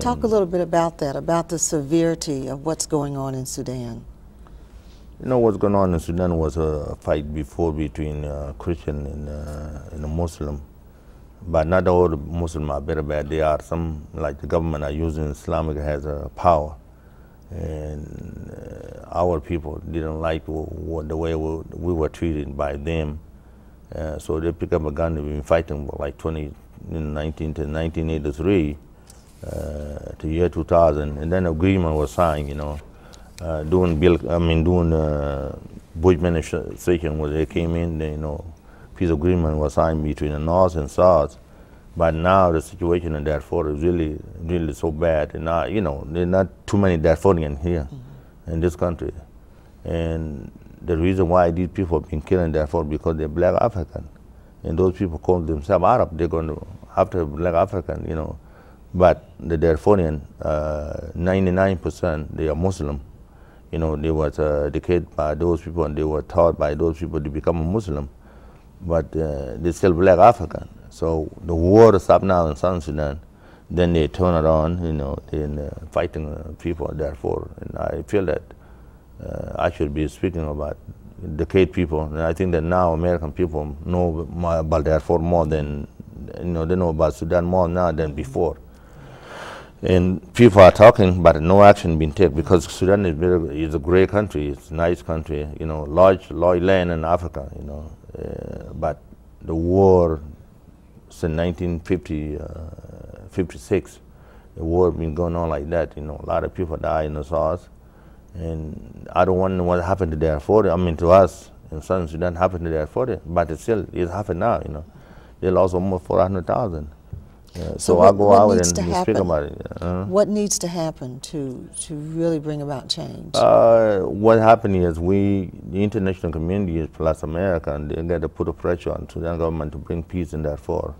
Talk a little bit about that, about the severity of what's going on in Sudan. You know what's going on in Sudan was a fight before between uh, Christian and, uh, and a Muslim, but not all the Muslims are very bad. There are some like the government are using Islamic as a power, and uh, our people didn't like what, the way we, we, were treated by them, uh, so they picked up a gun. They've been fighting for like 20, in 19 to 1983 uh, to year 2000, and then agreement was signed. You know uh, doing bill, I mean doing uh, Bush administration when they came in, they, you know, peace agreement was signed between the North and South. But now the situation in Darfur is really, really so bad. And now, you know, there are not too many Darfurians here mm -hmm. in this country. And the reason why these people have been killed in Darfur because they're black African. And those people call themselves Arab, they're going to, after black African, you know. But the Darfurian, 99% uh, they are Muslim you know, they were uh, educated by those people and they were taught by those people to become a Muslim, but uh, they still black African. So the war stopped now in South Sudan. Then they turn around, you know, in fighting people Darfur. And I feel that uh, I should be speaking about decade people. And I think that now American people know about Darfur more than, you know, they know about Sudan more now than before. And people are talking, but no action being taken because Sudan is, very, is a great country. It's a nice country, you know, large, large land in Africa, you know. Uh, but the war since 1956, uh, the war been going on like that, you know. A lot of people die in the south. And I don't want what happened to Darfur. I mean, to us in Southern Sudan happened to Darfur, but it still is happening now, you know. They lost almost 400,000. Yeah, so, so what, I go out and speak about it. Uh, what needs to happen to to really bring about change? Uh, what happened is we, the international community plus America, and they got to put a pressure on Sudan government to bring peace in Darfur,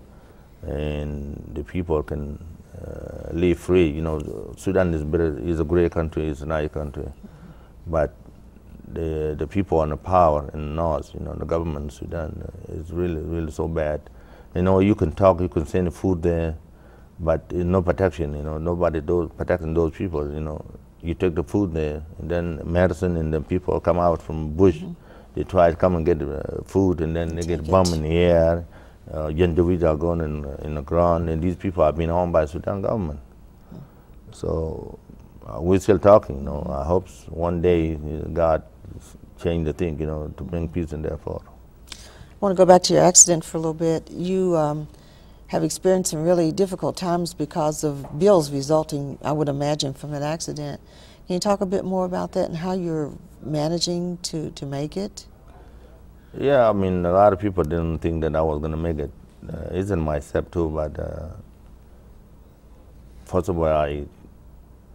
and the people can uh, live free. You know, Sudan is better, is a great country, it's a nice country, mm -hmm. but the the people on the power in the north, you know, the government in Sudan uh, is really really so bad you know, you can talk, you can send food there, but no protection, you know, nobody does protecting those people, you know. You take the food there, and then medicine, and then people come out from bush. Mm -hmm. They try to come and get uh, food, and then they get bombed in the air. Uh, are going in, in the ground, and these people have been owned by Sudan government. Mm -hmm. So uh, we're still talking, you know. I hope one day God change the thing, you know, to bring peace in Darfur. Want to go back to your accident for a little bit. You um, have experienced some really difficult times because of bills resulting, I would imagine, from that accident. Can you talk a bit more about that and how you're managing to, to make it? Yeah, I mean, a lot of people didn't think that I was going to make it. Uh, isn't myself too, but uh, first of all, I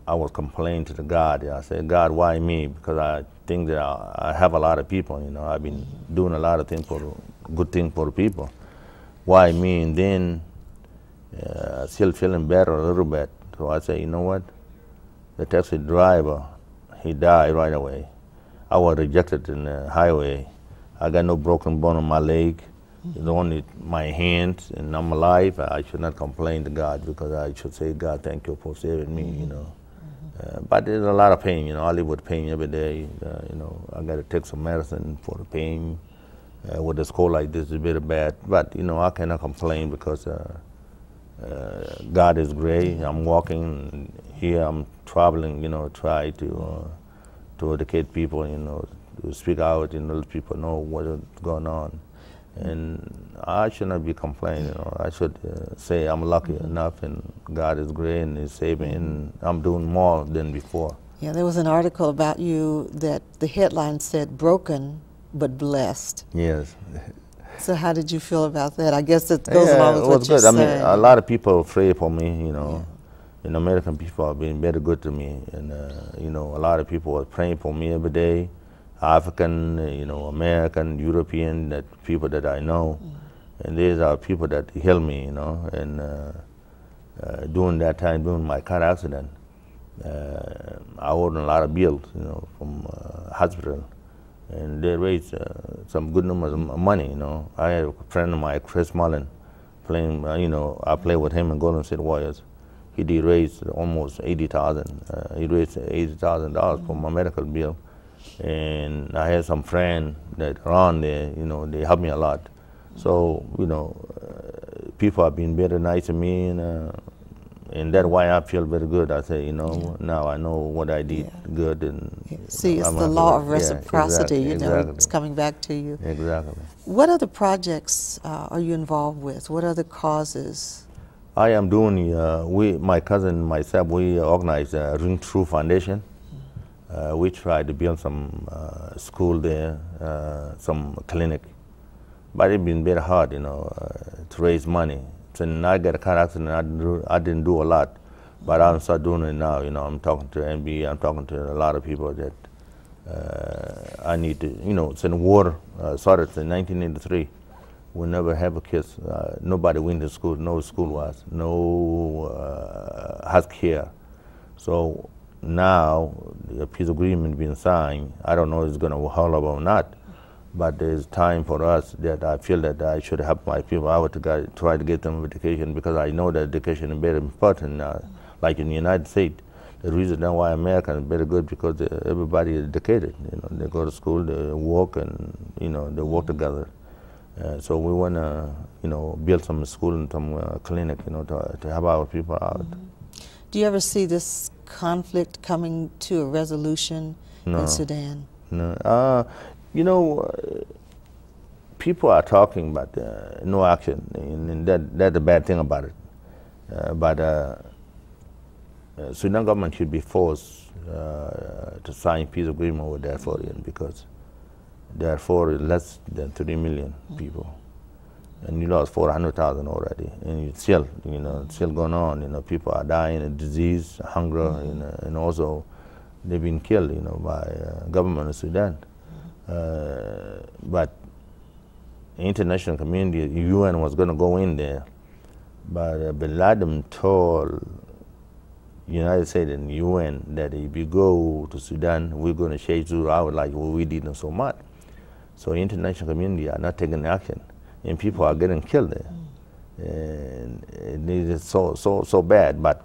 I was complaining to the God. I said, God, why me? Because I think that I, have a lot of people. You know, I've been doing a lot of things for good thing for people. Why me? And then uh, still feeling better a little bit. So I say, you know what? The taxi driver, he died right away. I was rejected in the highway. I got no broken bone on my leg. It's only my hands, and I'm alive. I should not complain to God because I should say, God, thank you for saving me, you know. Uh, but there's a lot of pain, you know. I live with pain every day. Uh, you know, I got to take some medicine for the pain uh, with a score like this is very bad. But you know, I cannot complain because uh, uh, God is great. I'm walking here. I'm traveling. You know, try to to educate people. You know, to speak out and let people know what is going on. And I should not be complaining. You know, I should uh, say I'm lucky enough, and God is great and He's saving, and I'm doing more than before. Yeah, there was an article about you that the headline said "broken but blessed. Yes. So how did you feel about that? I guess it goes yeah, along with it was good. I mean, a lot of people afraid for me, you know. Yeah. And American people have been very good to me. And, uh, you know, a lot of people are praying for me every day. African, you know, American, European, that people that I know. Mm. And these are people that help me, you know. And uh, uh, during that time, during my car accident, uh, I owed a lot of bills, you know, from uh, hospital and they raised uh, some good numbers of money. You know, I had a friend of mine, Chris Mullin, playing. Uh, you know, I played with him in Golden State Warriors. he did raise almost eighty thousand. Uh, he raised eighty thousand dollars for my medical bill, and I had some friends that around there. You know, they helped me a lot. So you know, uh, people have been very nice to me, and uh, and that's why I feel very good. I say, you know, now I know what I did Yeah. good, and See, it's I'm the law with of it. Yeah, reciprocity, exactly, you know, exactly. it's coming back to you. Exactly. What other projects uh, are you involved with? What other causes? I am doing. Uh, we, my cousin, and myself, we organize a Ring True Foundation. Uh, we tried to build some uh, school there, uh, some clinic, but it's been very hard, you know, uh, to raise money. Since I got a car accident, I didn't, do, I didn't do a lot, but I'm start doing it now. You know, I'm talking to NB, I'm talking to a lot of people that uh, I need to, you know, since war uh, started in 1983, we never have a kids. Nobody went to school. No school was. No health care. So now the peace agreement being signed. I don't know if it's going to hold up or not, but there's time for us that I feel that I should help my people out to get, try to get them education because I know that education is very important. Like in the United States, the reason why America is very good because everybody is educated. You know, they go to school, they work, and you know they work together. Uh, so we want to, you know, build some school and some uh, clinic, you know, to, to help our people out. Do you ever see this conflict coming to a resolution No. in Sudan? No, uh, you know, uh, people are talking but uh, no action, and, and that that's the bad thing about it. Uh, but uh, uh, Sudan government should be forced uh, to sign peace agreement with Darfurian because Darfur is less than three million people, and you lost four hundred thousand already, and it's still, you know, it's still going on. You know, people are dying of disease, hunger, you know, and also they've been killed, you know, by uh, government of Sudan. Uh, but international community, UN was going to go in there, but uh, Bin Laden told United States and UN that if you go to Sudan, we're going to chase you out like we did in Somalia. So international community are not taking action, and people are getting killed there. And it is so so so bad. But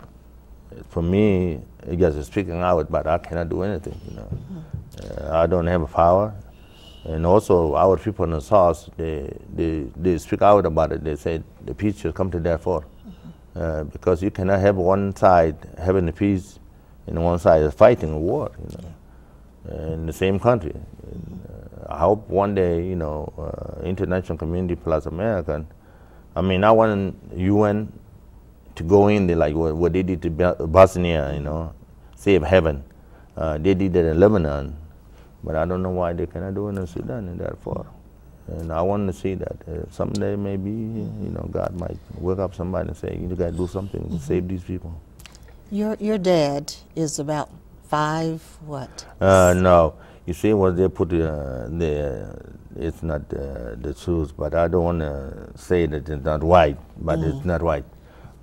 for me, it's just speaking out, but I cannot do anything. You know, uh, I don't have a power, and also our people in the south, they they they speak out about it. They say the peace should come to Darfur, uh, because you cannot have one side having the peace, and one side is fighting a war. You know, in the same country. I hope one day, you know, uh, international community plus American. I mean, I want UN to go in there like what, what they did to Bosnia, you know, save heaven. Uh, they did it in Lebanon, but I don't know why they cannot do it in Sudan and Darfur. And I want to see that uh, someday maybe, you know, God might wake up somebody and say, you got to do something to save these people. Your your dad is about five what? Uh, no, you see what they put uh, there. It's not uh, the truth, but I don't want to say that it's not white, But it's not white.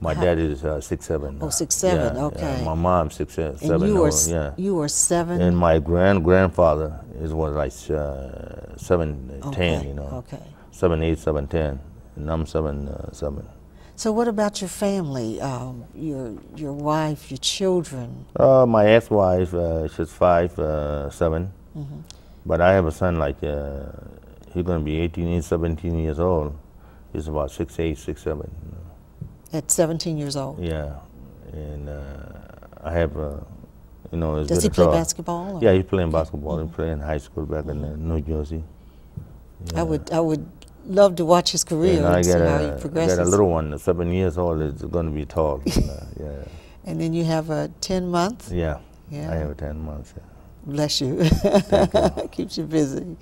My How- dad is uh, six seven. Oh, six, seven, Yeah, okay. Yeah. My mom six uh, And seven. you were yeah. you were seven. And my grand grandfather is was like uh, seven uh, ten. Okay, You know, okay. seven eight seven ten, and I'm seven uh, seven. So what about your family? Um, your your wife, your children? Uh, my ex-wife, uh, she's five, uh, 7 Mm-hmm. But I have a son like uh, he's gonna be 18, he's 17 years old. He's about six eight, six seven. At 17 years old. Yeah, and uh, I have, uh, you know, Does he play basketball? or- Yeah, he's playing basketball. He's playing high school back in uh, New Jersey. I would I would love to watch his career And and, I see got how he a, progresses. got a little one, seven years old. Is going to be tall. and, uh, yeah, and then you have a 10 month. yeah. Yeah. I have 10 months. Yeah. Bless you. Keeps you busy.